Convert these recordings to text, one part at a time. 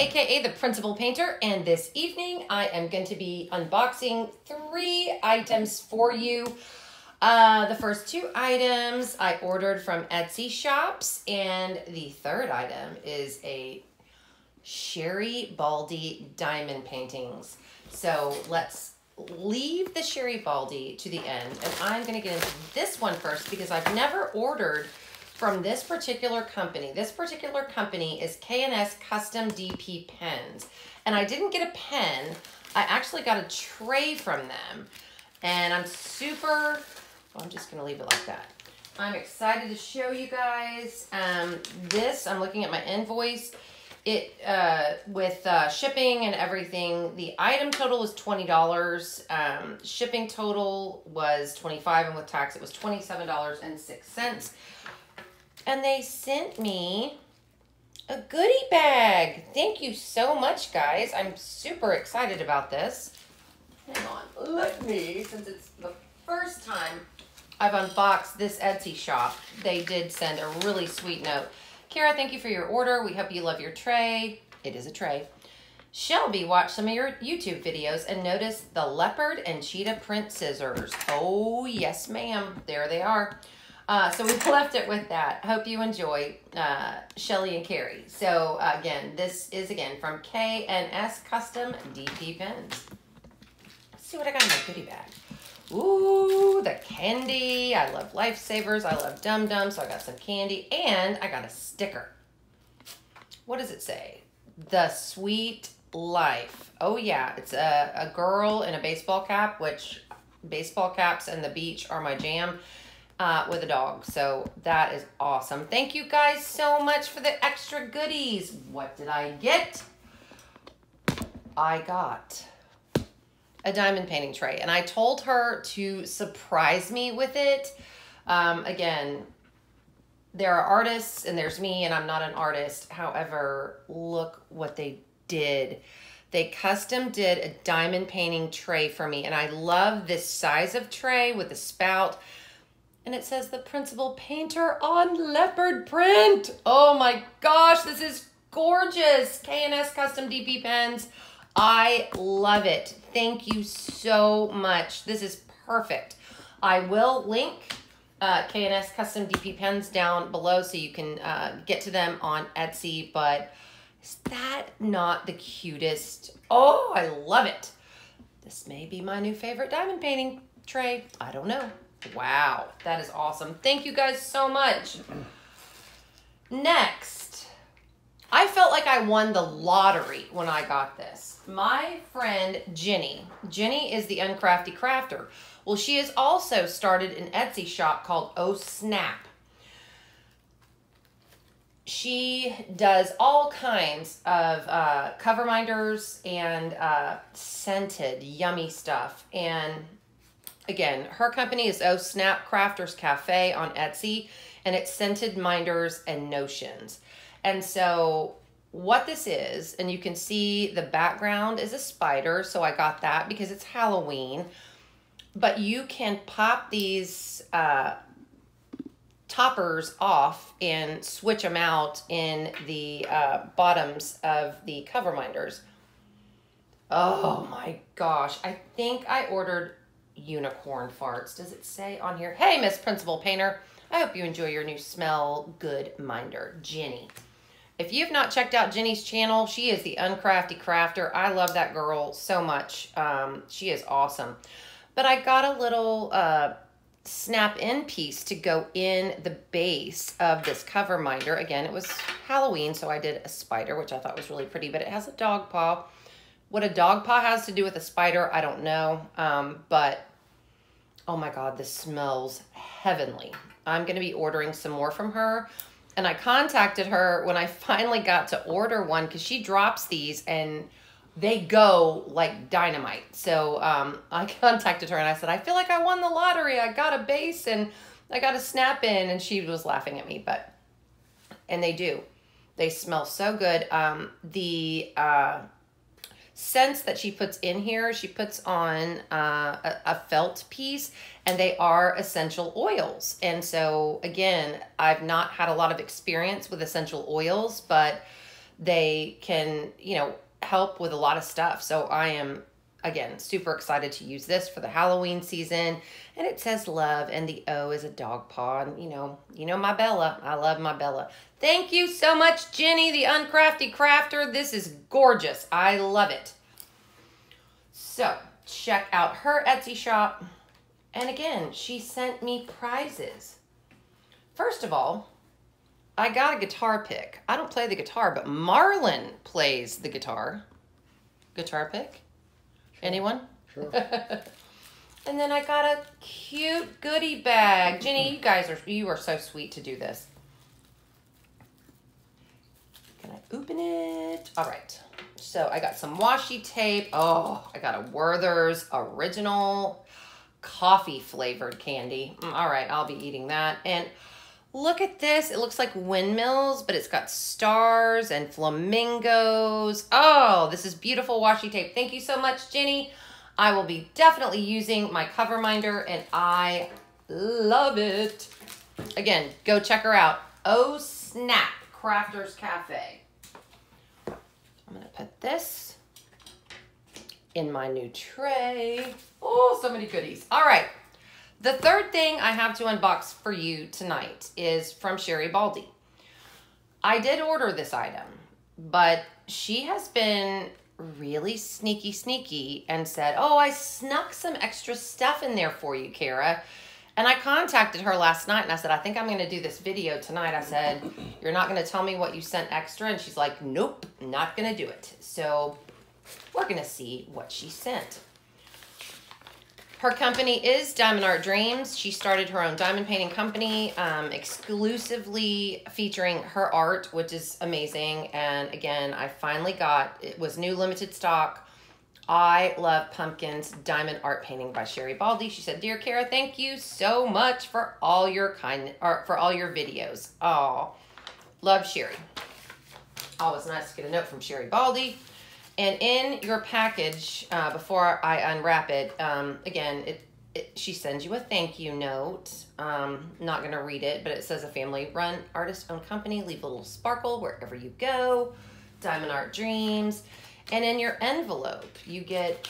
aka the Principal Painter, and this evening I am going to be unboxing three items for you. Uh, the first two items I ordered from Etsy shops, and the third item is a Sherri Baldy diamond paintings. So let's leave the Sherri Baldy to the end, and I'm going to get into this one first because I've never ordered from this particular company. This particular company is K&S Custom DP Pens. And I didn't get a pen. I actually got a tray from them. And I'm super, well, I'm just going to leave it like that. I'm excited to show you guys. Um, this, I'm looking at my invoice. It, uh, with uh, shipping and everything, the item total was $20. Um, shipping total was 25 and with tax it was $27.06 and they sent me a goodie bag. Thank you so much, guys. I'm super excited about this. Hang on, let me, since it's the first time I've unboxed this Etsy shop, they did send a really sweet note. Carra, thank you for your order. We hope you love your tray. It is a tray. Shelby watched some of your YouTube videos and noticed the leopard and cheetah print scissors. Oh, yes, ma'am. There they are. Uh, so we've left it with that. Hope you enjoy uh, Shelly and Carrie. So uh, again, this is again from K and S Custom DP Pens. Let's see what I got in my goodie bag. Ooh, the candy. I love Lifesavers. I love Dum Dum. So I got some candy and I got a sticker. What does it say? The Sweet Life. Oh yeah, it's a, a girl in a baseball cap, which baseball caps and the beach are my jam uh, with a dog. So that is awesome. Thank you guys so much for the extra goodies. What did I get? I got a diamond painting tray. And I told her to surprise me with it. Um, again, there are artists and there's me and I'm not an artist. However, look what they did. They custom did a diamond painting tray for me. And I love this size of tray with the spout and it says the principal painter on leopard print. Oh my gosh, this is gorgeous. K&S Custom DP Pens. I love it. Thank you so much. This is perfect. I will link uh, K&S Custom DP Pens down below so you can uh, get to them on Etsy, but is that not the cutest? Oh, I love it. This may be my new favorite diamond painting tray. I don't know. Wow, that is awesome. Thank you guys so much. Next, I felt like I won the lottery when I got this. My friend Jenny, Jenny is the Uncrafty Crafter. Well, she has also started an Etsy shop called Oh Snap. She does all kinds of uh, cover minders and uh, scented yummy stuff. And Again, her company is Oh Snap Crafters Cafe on Etsy, and it's scented minders and notions. And so what this is, and you can see the background is a spider, so I got that because it's Halloween. But you can pop these uh, toppers off and switch them out in the uh, bottoms of the cover minders. Oh my gosh, I think I ordered unicorn farts. Does it say on here? Hey, Miss Principal Painter. I hope you enjoy your new smell good minder, Jenny. If you've not checked out Jenny's channel, she is the Uncrafty Crafter. I love that girl so much. Um, she is awesome. But I got a little uh, snap-in piece to go in the base of this cover minder. Again, it was Halloween, so I did a spider, which I thought was really pretty, but it has a dog paw. What a dog paw has to do with a spider, I don't know. Um, but Oh my God, this smells heavenly. I'm going to be ordering some more from her. And I contacted her when I finally got to order one because she drops these and they go like dynamite. So um, I contacted her and I said, I feel like I won the lottery. I got a base and I got a snap in. And she was laughing at me, but, and they do. They smell so good. Um, the, uh, scents that she puts in here, she puts on uh, a, a, felt piece and they are essential oils. And so again, I've not had a lot of experience with essential oils, but they can, you know, help with a lot of stuff. So I am again super excited to use this for the Halloween season. And it says love and the O is a dog paw. And you know, you know my Bella. I love my Bella. Thank you so much, Jenny, the uncrafty crafter. This is gorgeous. I love it. So check out her Etsy shop. And again, she sent me prizes. First of all, I got a guitar pick. I don't play the guitar, but Marlon plays the guitar. Guitar pick? Anyone? Sure. and then I got a cute goodie bag. Jenny, you guys are you are so sweet to do this. Can I open it? All right. So I got some washi tape. Oh, I got a Werther's original coffee flavored candy. Mm, all right, I'll be eating that. And Look at this. It looks like windmills, but it's got stars and flamingos. Oh, this is beautiful washi tape. Thank you so much, Jenny. I will be definitely using my cover minder and I love it. Again, go check her out. Oh Snap Crafters Cafe. Put this in my new tray. Oh, so many goodies. All right. The third thing I have to unbox for you tonight is from Sherri Baldy. I did order this item, but she has been really sneaky, sneaky and said, Oh, I snuck some extra stuff in there for you, Carra. And I contacted her last night and I said, I think I'm going to do this video tonight. I said, You're not going to tell me what you sent extra? And she's like, Nope, not going to do it. So we're going to see what she sent. Her company is Diamond Art Dreams. She started her own diamond painting company, um, exclusively featuring her art, which is amazing. And again, I finally got it was new limited stock. I love pumpkins diamond art painting by Sherri Baldy. She said, "Dear Carra, thank you so much for all your kind or for all your videos. Oh, love Sherri. Always nice to get a note from Sherri Baldy." And in your package, uh, before I unwrap it, um, again, it, it, she sends you a thank you note. Um, not going to read it, but it says a family run, artist owned company. Leave a little sparkle wherever you go. Diamond Art Dreams. And in your envelope, you get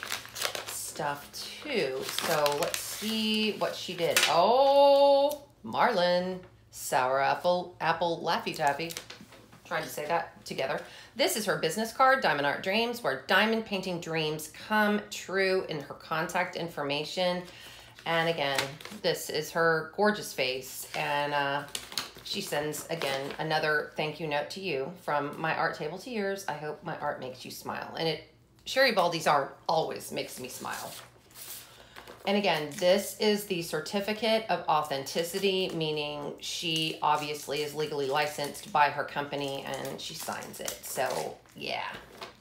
stuff too. So let's see what she did. Oh, Marlon, sour apple, apple Laffy Taffy. Trying to say that together. This is her business card, Diamond Art Dreams, where diamond painting dreams come true in her contact information. And again, this is her gorgeous face. And uh, she sends, again, another thank you note to you from my art table to yours. I hope my art makes you smile. And it, Sherri Baldy's art always makes me smile. And again, this is the certificate of authenticity, meaning she obviously is legally licensed by her company and she signs it. So, yeah,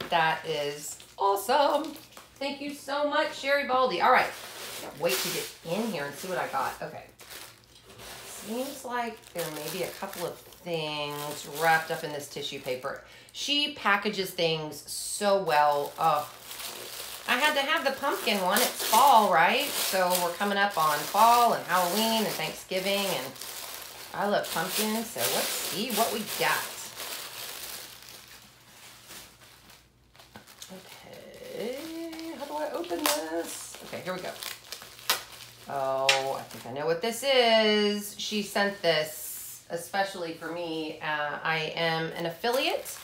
that is awesome. Thank you so much, Sherri Baldy. All right, wait to get in here and see what I got. Okay. Seems like there may be a couple of things wrapped up in this tissue paper. She packages things so well. Oh, I had to have the pumpkin one. It's fall, right? So we're coming up on fall and Halloween and Thanksgiving and I love pumpkins. So let's see what we got. Okay, how do I open this? Okay, here we go. Oh, I think I know what this is. She sent this especially for me. Uh, I am an affiliate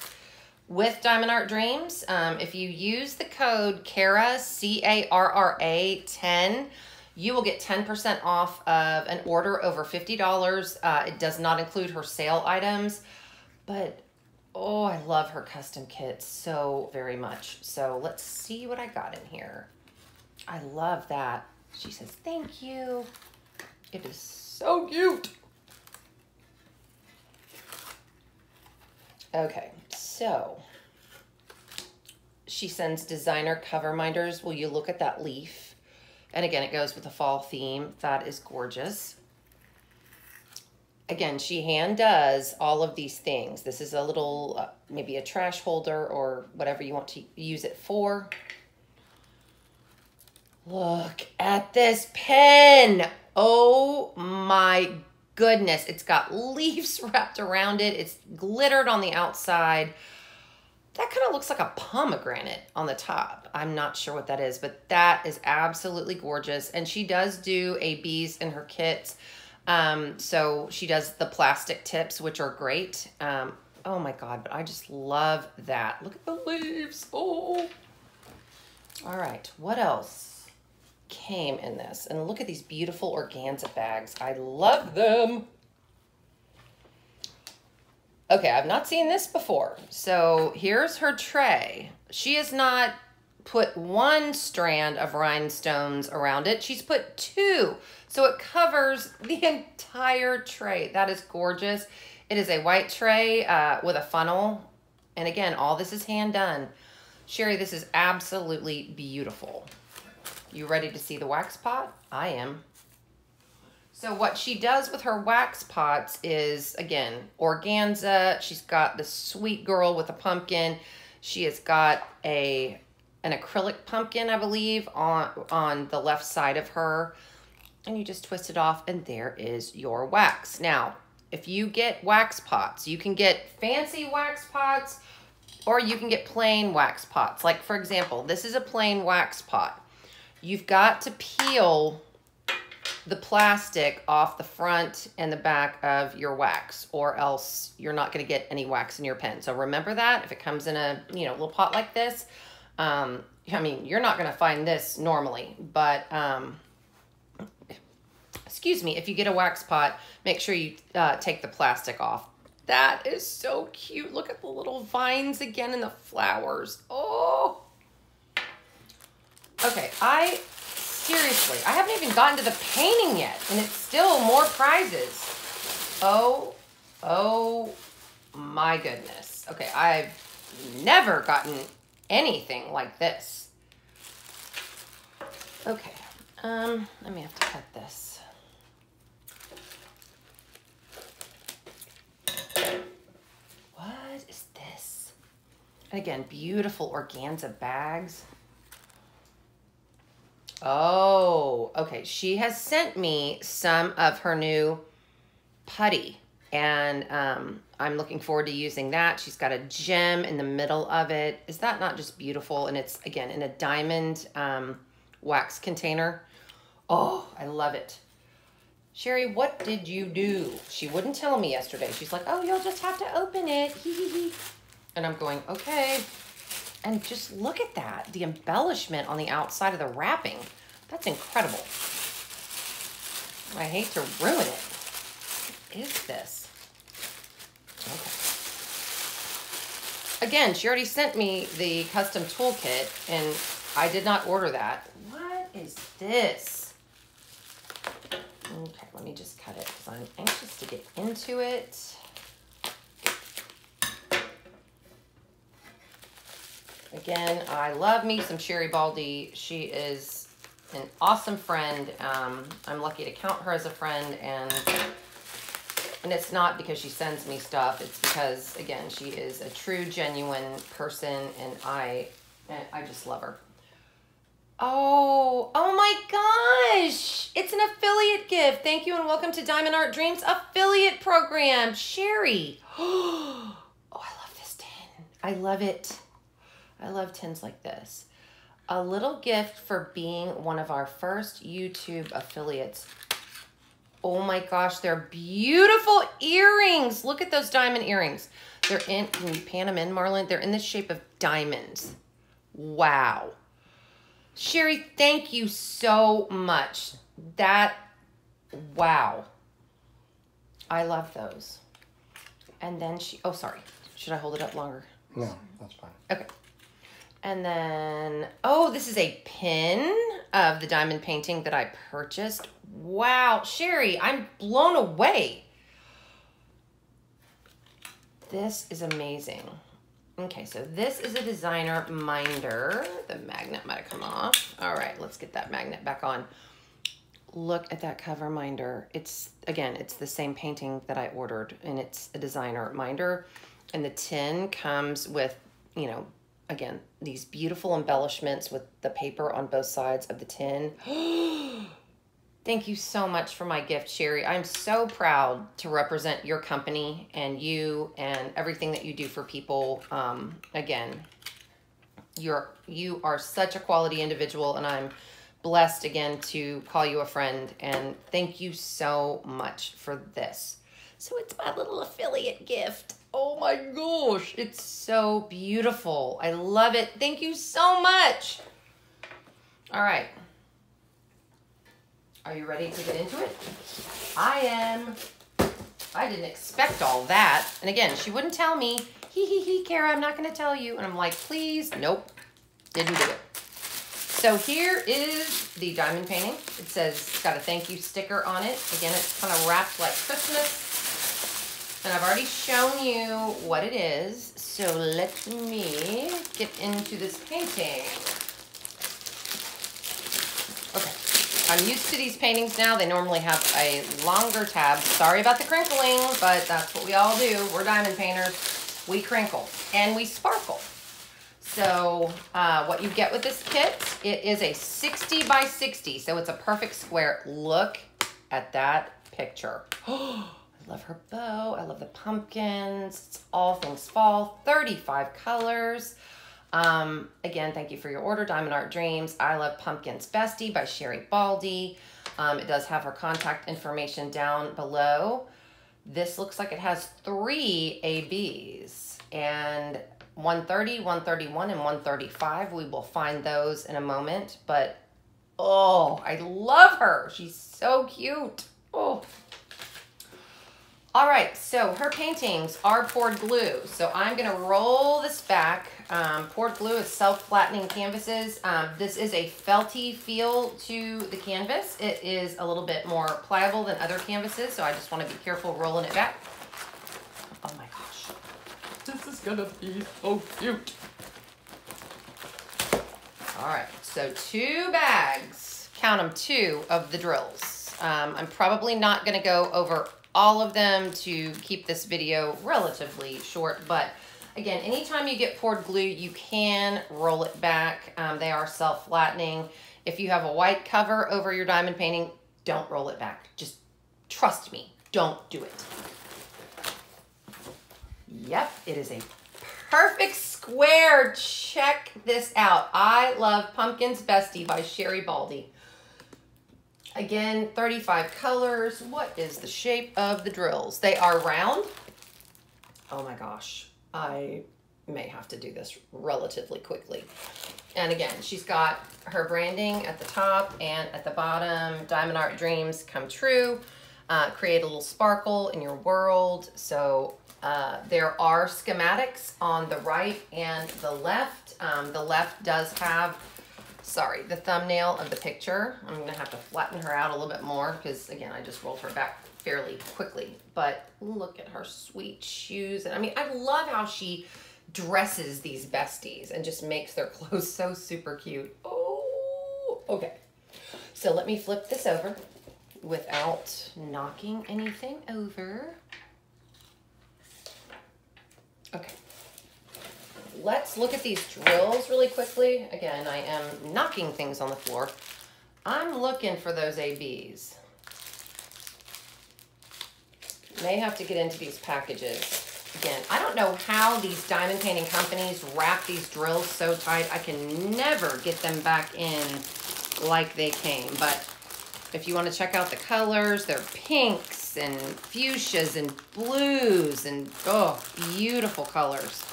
with Diamond Art Dreams. Um, if you use the code CARRA, C-A-R-R-A 10, you will get 10% off of an order over $50. Uh, it does not include her sale items, but oh, I love her custom kits so very much. So let's see what I got in here. I love that. She says, thank you. It is so cute. Okay, so she sends designer cover minders. Will you look at that leaf? And again, it goes with the fall theme. That is gorgeous. Again, she hand does all of these things. This is a little, uh, maybe a trash holder or whatever you want to use it for. Look at this pen. Oh my goodness. It's got leaves wrapped around it. It's glittered on the outside. that kind of looks like a pomegranate on the top. I'm not sure what that is, but that is absolutely gorgeous. And she does do ABs in her kits. Um, so she does the plastic tips, which are great. Um, oh my God, but I just love that. Look at the leaves. Oh. All right, what else came in this? And look at these beautiful organza bags. I love them. Okay, I've not seen this before. So here's her tray. She has not put one strand of rhinestones around it. She's put two. So it covers the entire tray. That is gorgeous. It is a white tray uh, with a funnel. And again, all this is hand done. Sherri, this is absolutely beautiful. You ready to see the wax pot? I am. So what she does with her wax pots is, again, organza. She's got the sweet girl with a pumpkin. She has got a an acrylic pumpkin, I believe, on, on the left side of her. And you just twist it off and there is your wax. Now, if you get wax pots, you can get fancy wax pots or you can get plain wax pots. Like, for example, this is a plain wax pot. You've got to peel the plastic off the front and the back of your wax or else you're not going to get any wax in your pen. So remember that if it comes in a, you know, little pot like this, um, I mean, you're not going to find this normally, but, um, excuse me, if you get a wax pot, make sure you uh, take the plastic off. That is so cute. Look at the little vines again and the flowers. Oh. Okay, I Seriously, I haven't even gotten to the painting yet, and it's still more prizes. Oh, oh my goodness. Okay, I've never gotten anything like this. Okay, um, let me have to cut this. What is this? And again, beautiful organza bags. Oh, okay. She has sent me some of her new putty and um, I'm looking forward to using that. She's got a gem in the middle of it. Is that not just beautiful? And it's, again, in a diamond um, wax container. Oh, I love it. Sherri, what did you do? She wouldn't tell me yesterday. She's like, oh, you'll just have to open it. and I'm going, okay. And just look at that, the embellishment on the outside of the wrapping. That's incredible. I hate to ruin it. What is this? Okay. Again, she already sent me the custom toolkit, and I did not order that. What is this? Okay, let me just cut it because I'm anxious to get into it. Again, I love me some Sherri Baldy. She is an awesome friend. Um, I'm lucky to count her as a friend and and it's not because she sends me stuff. It's because, again, she is a true, genuine person, and I, I just love her. Oh, oh my gosh. It's an affiliate gift. Thank you and welcome to Diamond Art Dreams affiliate program. Sherri. Oh, I love this tin. I love it. I love tins like this. A little gift for being one of our first YouTube affiliates. Oh my gosh, they're beautiful earrings. Look at those diamond earrings. They're in, can you pan them in, Marlon? They're in the shape of diamonds. Wow. Sherri, thank you so much. That, wow. I love those. And then she, oh, sorry. Should I hold it up longer? No, that's fine. Okay. And then, oh, this is a pin of the diamond painting that I purchased. Wow, Sherri, I'm blown away. This is amazing. Okay, so this is a designer minder. The magnet might have come off. All right, let's get that magnet back on. Look at that cover minder. It's, again, it's the same painting that I ordered, and it's a designer minder. And the tin comes with, you know, again, these beautiful embellishments with the paper on both sides of the tin. Thank you so much for my gift, Sherri. I'm so proud to represent your company and you and everything that you do for people. Um, again, you're you are such a quality individual, and I'm blessed again to call you a friend. And thank you so much for this. So it's my little affiliate gift. Oh my gosh, it's so beautiful. I love it. Thank you so much. All right. Are you ready to get into it? I am. I didn't expect all that. And again, she wouldn't tell me, hee hee hee, Carra, I'm not to tell you. And I'm like, please, nope, didn't do it. So here is the diamond painting. It says, it's got a thank you sticker on it. Again, it's kind of wrapped like Christmas. And I've already shown you what it is. So let me get into this painting. Okay. I'm used to these paintings now. They normally have a longer tab. Sorry about the crinkling, but that's what we all do. We're diamond painters. We crinkle and we sparkle. So uh, what you get with this kit, it is a 60 by 60. So it's a perfect square. Look at that picture. Love her bow. I love the pumpkins. It's all things fall. 35 colors. Um, again, thank you for your order, Diamond Art Dreams. I Love Pumpkins Bestie by Sherri Baldy. Um, it does have her contact information down below. This looks like it has three ABs and 130, 131, and 135. We will find those in a moment, but oh, I love her. She's so cute. Oh. All right, so her paintings are poured glue. So I'm gonna roll this back um, poured glue is self-flattening canvases. Um, this is a felty feel to the canvas. It is a little bit more pliable than other canvases, so I just want to be careful rolling it back. Oh my gosh. This is gonna be so cute. All right, so two bags, count them, two of the drills. Um, I'm probably not gonna go over all of them to keep this video relatively short, but Again, anytime you get poured glue, you can roll it back. Um, they are self-flattening. If you have a white cover over your diamond painting, don't roll it back. Just trust me, don't do it. Yep, it is a perfect square. Check this out. I love Pumpkins Bestie by Sherri Baldy. Again, 35 colors. What is the shape of the drills? They are round. Oh my gosh. I may have to do this relatively quickly. And again, she's got her branding at the top and at the bottom. Diamond Art Dreams come true. Uh, create a little sparkle in your world. So uh, there are schematics on the right and the left. Um, the left does have, sorry, the thumbnail of the picture. I'm gonna have to flatten her out a little bit more because again, I just rolled her back fairly quickly. But look at her sweet shoes. And I mean, I love how she dresses these besties and just makes their clothes so super cute. Oh, okay. So let me flip this over without knocking anything over. Okay. Let's look at these drills really quickly. Again, I am knocking things on the floor. I'm looking for those ABs. May have to get into these packages. Again, I don't know how these diamond painting companies wrap these drills so tight. I can never get them back in like they came. But if you want to check out the colors, they're pinks and fuchsias and blues and, oh, beautiful colors.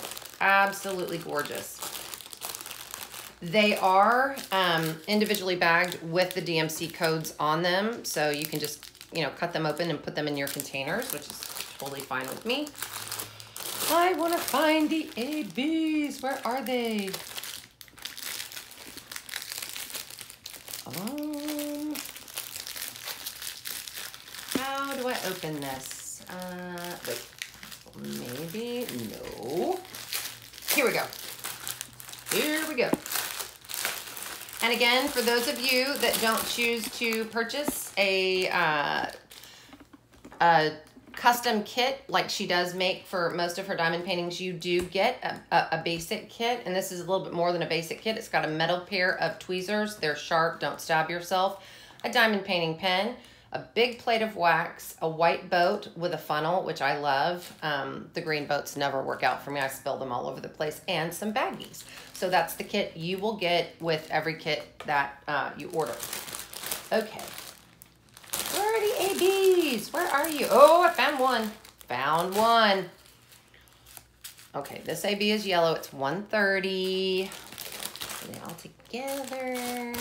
Absolutely gorgeous. They are um, individually bagged with the DMC codes on them, so you can just you know, cut them open and put them in your containers, which is totally fine with me. I want to find the ABs. Where are they? Um, how do I open this? Uh, wait, maybe, no. Here we go. Here we go. And again, for those of you that don't choose to purchase a, uh, a custom kit like she does make for most of her diamond paintings, you do get a, a, a, basic kit. And this is a little bit more than a basic kit. It's got a metal pair of tweezers. They're sharp. Don't stab yourself. a diamond painting pen, a big plate of wax, a white boat with a funnel, which I love. Um, the green boats never work out for me. I spill them all over the place, and some baggies. So that's the kit you will get with every kit that uh, you order. Okay. Where are the ABs? Where are you? Oh, I found one. Found one. Okay, this AB is yellow. It's 130. Put it all together.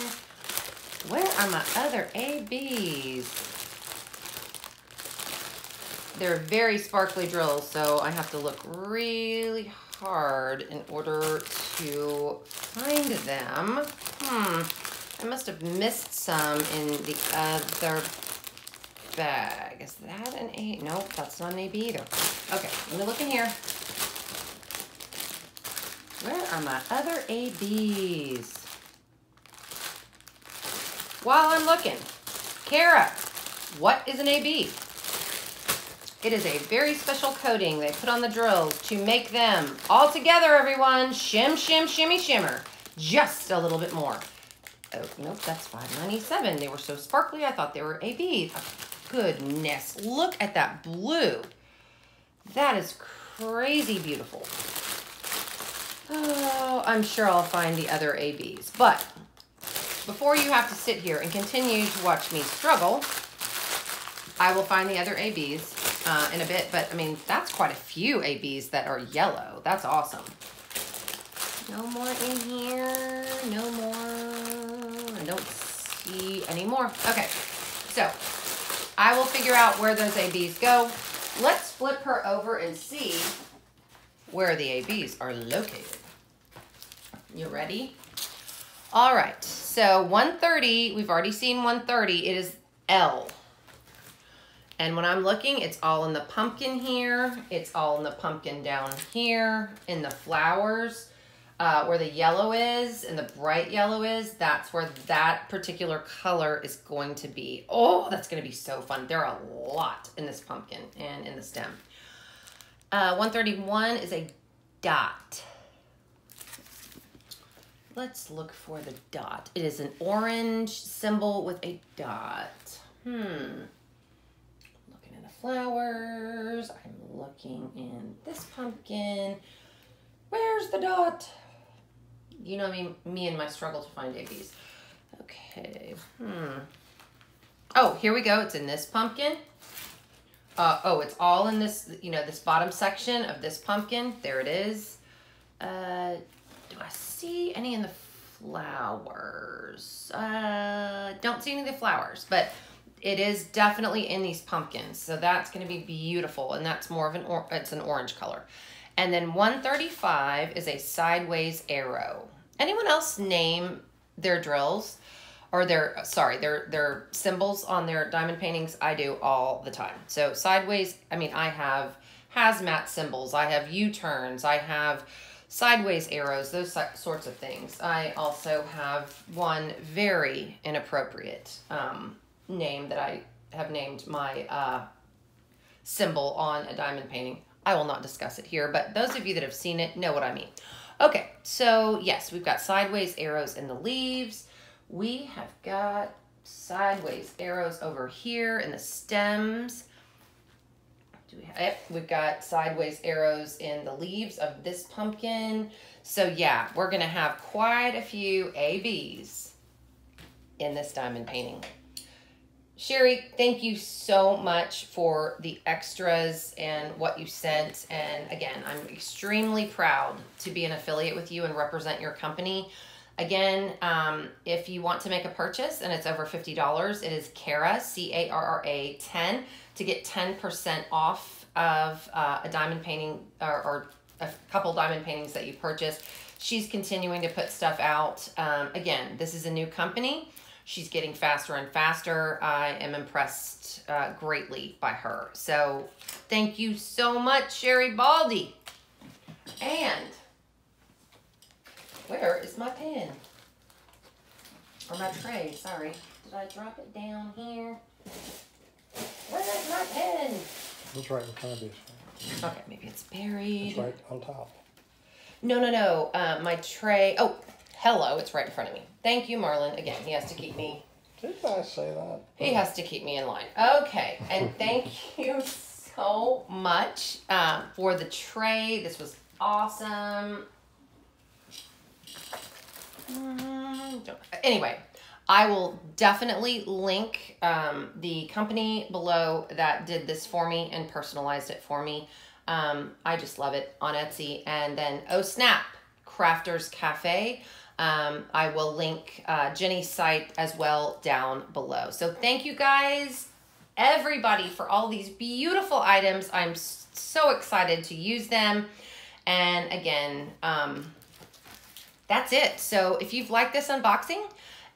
Where are my other ABs? They're very sparkly drills, so I have to look really hard in order to find them. Hmm, I must have missed some in the other bag. Is that an A? Nope, that's not an AB either. Okay, let me look in here. Where are my other ABs? While I'm looking, Carra, what is an AB? It is a very special coating they put on the drills to make them all together, everyone. Shim, shim, shimmy, shimmer. Just a little bit more. Oh, nope, that's 597. They were so sparkly, I thought they were. Oh, goodness, look at that blue. That is crazy beautiful. Oh, I'm sure I'll find the other ABs. But before you have to sit here and continue to watch me struggle, I will find the other ABs uh, in a bit. But I mean, that's quite a few ABs that are yellow. That's awesome. No more in here. No more. I don't see any more. Okay, so I will figure out where those ABs go. Let's flip her over and see where the ABs are located. You ready? All right, so 130, we've already seen 130, it is L. And when I'm looking, it's all in the pumpkin here, it's all in the pumpkin down here, in the flowers, uh, where the yellow is and the bright yellow is, that's where that particular color is going to be. Oh, that's gonna be so fun. There are a lot in this pumpkin and in the stem. Uh, 131 is a dot. Let's look for the dot. It is an orange symbol with a dot. Hmm. Looking in the flowers. I'm looking in this pumpkin. Where's the dot? You know me, me and my struggle to find ABs. Okay. Hmm. Oh, here we go. It's in this pumpkin. Uh, oh, it's all in this, you know, this bottom section of this pumpkin. There it is. Uh, do I see any in the flowers? Uh, don't see any of the flowers, but it is definitely in these pumpkins. So that's going to be beautiful. And that's more of an, or it's an orange color. And then 135 is a sideways arrow. Anyone else name their drills? or their sorry their their symbols on their diamond paintings i do all the time so sideways i mean i have hazmat symbols i have u-turns i have sideways arrows, those sorts of things. I also have one very inappropriate um, name that I have named my uh, symbol on a diamond painting. I will not discuss it here, but those of you that have seen it know what I mean. Okay, so yes, we've got sideways arrows in the leaves. We have got sideways arrows over here in the stems. Do we have, yep, we've got sideways arrows in the leaves of this pumpkin. So yeah, we're gonna have quite a few ABs in this diamond painting. Sherri, thank you so much for the extras and what you sent. And again, I'm extremely proud to be an affiliate with you and represent your company. Again, um, if you want to make a purchase and it's over $50, it is Carra, C-A-R-R-A 10 to get 10% off of uh, a diamond painting or, or, a couple diamond paintings that you purchased. She's continuing to put stuff out. Um, again, this is a new company. She's getting faster and faster. I am impressed uh, greatly by her. So thank you so much, Sherri Baldy. And where is my pen? Or my tray, sorry. Did I drop it down here? Where's my pen? It's right in front of you. Okay, maybe it's buried. It's right on top. No, no, no. Uh, my tray. Oh, hello. It's right in front of me. Thank you, Marlon. Again, he has to keep me Did I say that? He has to keep me in line. Okay, and thank you so much um, for the tray. This was awesome. Mm, Anyway, I will definitely link um, the company below that did this for me and personalized it for me. Um, I just love it on Etsy. And then Oh Snap, Crafters Cafe. Um, I will link uh, Jenny's site as well down below. So thank you guys, everybody, for all these beautiful items. I'm so excited to use them. And again, um, that's it. So if you've liked this unboxing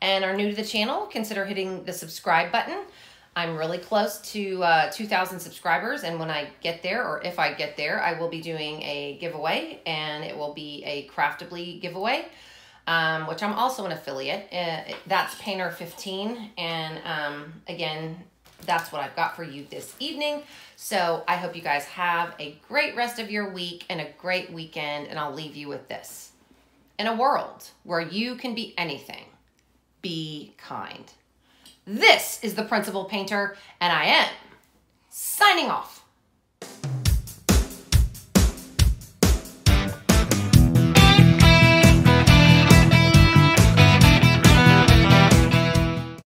and are new to the channel, consider hitting the subscribe button. I'm really close to uh, 2,000 subscribers, and when I get there, or if I get there, I will be doing a giveaway, and it will be a Craftably giveaway, um, which I'm also an affiliate. Uh, that's Painter15, and um, again, that's what I've got for you this evening. So I hope you guys have a great rest of your week and a great weekend, and I'll leave you with this. In a world where you can be anything, be kind. This is the Principal Painter, and I am signing off.